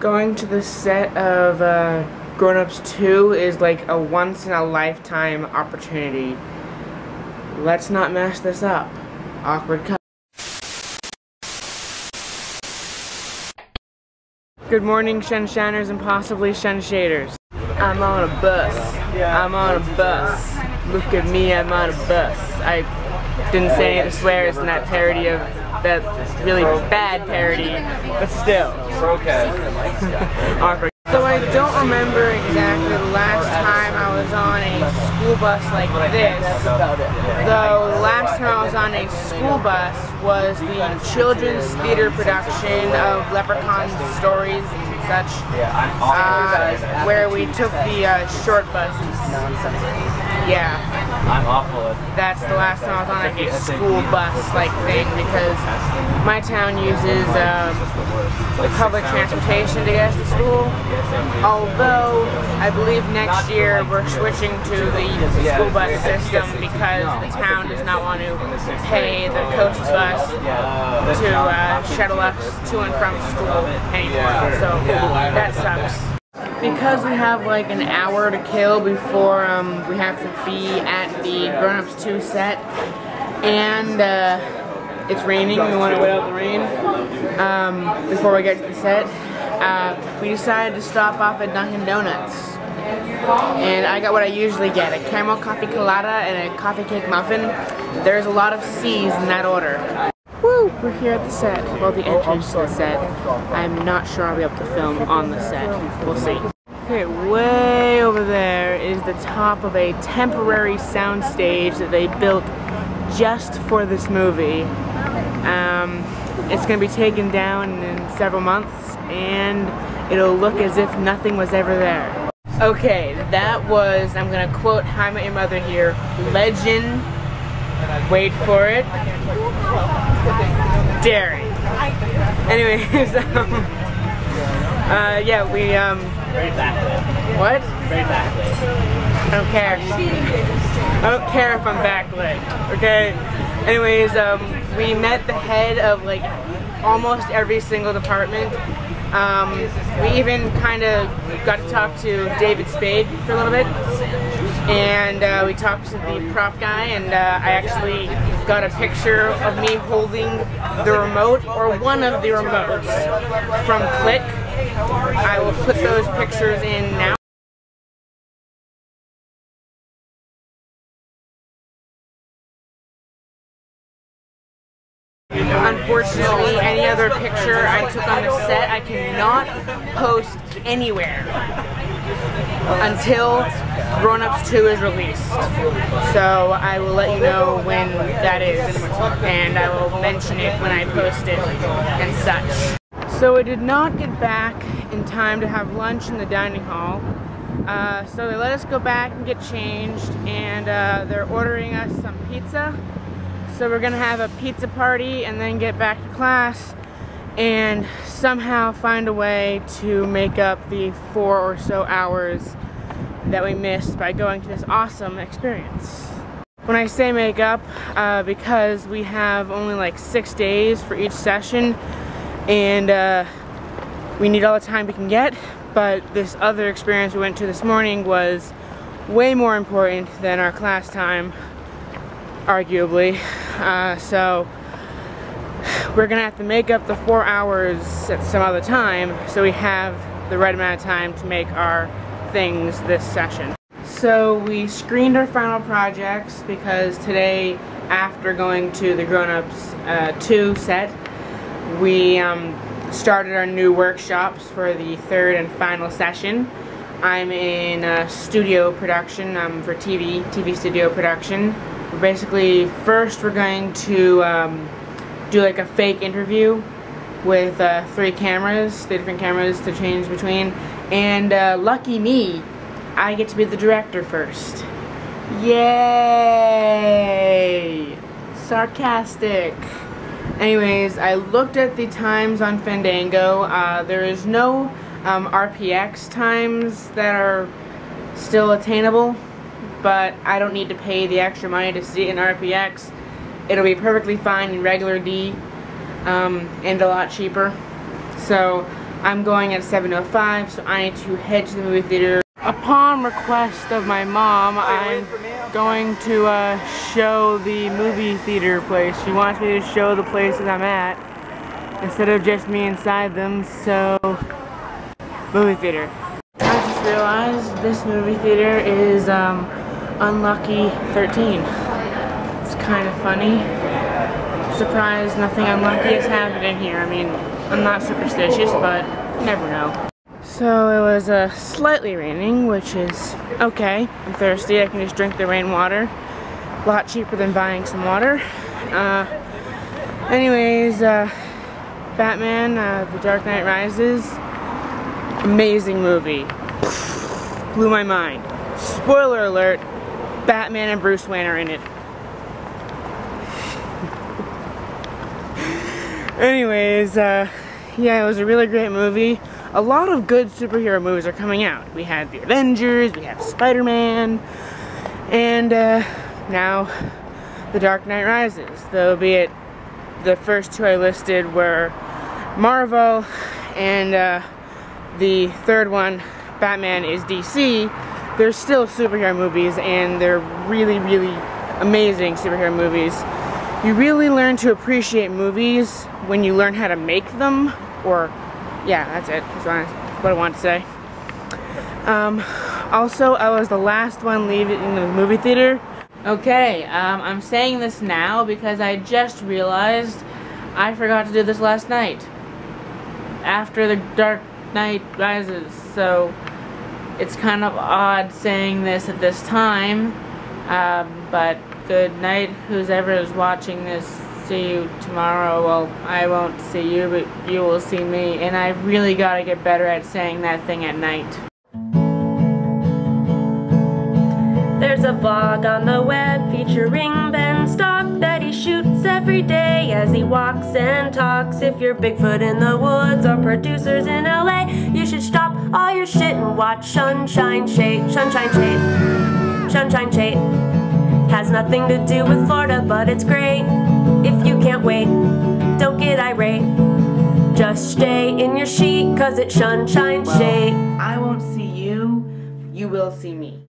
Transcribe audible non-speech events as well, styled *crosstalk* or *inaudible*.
Going to the set of uh, Grown Ups 2 is like a once in a lifetime opportunity. Let's not mess this up. Awkward cut. Good morning, Shen Shiners and possibly Shen Shaders. I'm on a bus. I'm on a bus. Look at me, I'm on a bus. I didn't say any of the swears in that parody of that really bad parody, but still. So I don't remember exactly the last time I was on a school bus like this. Though the last time I was on a school bus was the children's theater production of Leprechaun stories and such, uh, where we took the uh, short buses. Yeah. I'm awful at That's the last time I was on like a school bus like thing because my town uses um, public transportation to get to school. Although I believe next year we're switching to the school bus system because the town does not want to pay the COAST bus to uh, shuttle us to and from school anymore. So that. sucks because we have like an hour to kill before um, we have to be at the Grown Ups 2 set, and uh, it's raining, we want to wait out the rain um, before we get to the set, uh, we decided to stop off at Dunkin' Donuts. And I got what I usually get, a caramel coffee Coolatta and a coffee cake muffin. There's a lot of C's in that order. We're here at the set. Well, the entrance to the set. I'm not sure I'll be able to film on the set. We'll see. Okay, way over there is the top of a temporary soundstage that they built just for this movie. Um, it's going to be taken down in several months, and it'll look as if nothing was ever there. Okay, that was, I'm going to quote How I Met Your Mother here, legend, wait for it, dary. Anyways, *laughs* um, uh, yeah, we, um, what? I don't care. I don't care if I'm backlit, okay? Anyways, um, we met the head of like almost every single department. Um, we even kind of got to talk to David Spade for a little bit. And uh, we talked to the prop guy, and uh, I actually got a picture of me holding the remote, or one of the remotes, from Click. I will put those pictures in now. Unfortunately, any other picture I took on the set, I cannot post anywhere until Grown Ups 2 is released. So I will let you know when that is, and I will mention it when I post it and such. So I did not get back in time to have lunch in the dining hall. Uh, so they let us go back and get changed, and uh, they're ordering us some pizza. So we're gonna have a pizza party and then get back to class and somehow find a way to make up the four or so hours that we missed by going to this awesome experience. When I say make up, uh, because we have only like six days for each session and uh, we need all the time we can get, but this other experience we went to this morning was way more important than our class time, arguably. Uh, so we're gonna have to make up the four hours at some other time so we have the right amount of time to make our things this session. So we screened our final projects because today after going to the grown-ups uh, 2 set we um, started our new workshops for the third and final session. I'm in a studio production um, for TV, TV studio production. Basically, first we're going to um, do like a fake interview with uh, three cameras, three different cameras to change between. And uh, lucky me, I get to be the director first. Yay! Sarcastic. Anyways, I looked at the times on Fandango. Uh, there is no um, RPX times that are still attainable, but I don't need to pay the extra money to see it in RPX. It'll be perfectly fine in regular D um, and a lot cheaper. So I'm going at 7.05, so I need to head to the movie theater. Upon request of my mom, I'm going to uh, show the movie theater place. She wants me to show the places I'm at instead of just me inside them, so movie theater. I just realized this movie theater is um, Unlucky 13. Kind of funny. Surprise, nothing unlucky has happened in here. I mean, I'm not superstitious, but you never know. So it was uh, slightly raining, which is okay. I'm thirsty. I can just drink the rainwater. A lot cheaper than buying some water. Uh, anyways, uh, Batman, uh, The Dark Knight Rises, amazing movie. Blew my mind. Spoiler alert, Batman and Bruce Wayne are in it. Anyways, uh, yeah, it was a really great movie. A lot of good superhero movies are coming out. We had The Avengers, we have Spider-Man, and uh, now The Dark Knight Rises. Though be it the first two I listed were Marvel, and uh, the third one, Batman, is DC. They're still superhero movies, and they're really, really amazing superhero movies. You really learn to appreciate movies when you learn how to make them, or, yeah, that's it. That's what I want to say. Um, also, I was the last one leaving the movie theater. Okay, um, I'm saying this now because I just realized I forgot to do this last night. After the Dark Knight Rises, so it's kind of odd saying this at this time, um, but good night, who's ever is watching this see you tomorrow. Well, I won't see you, but you will see me. And I really gotta get better at saying that thing at night. There's a vlog on the web featuring Ben Stock that he shoots every day as he walks and talks. If you're Bigfoot in the woods or producers in LA, you should stop all your shit and watch Sunshine Shade. Sunshine Shade. Sunshine Shade. Has nothing to do with Florida, but it's great. If you can't wait, don't get irate. Just stay in your sheet, cause it's sunshine shade. I won't see you, you will see me.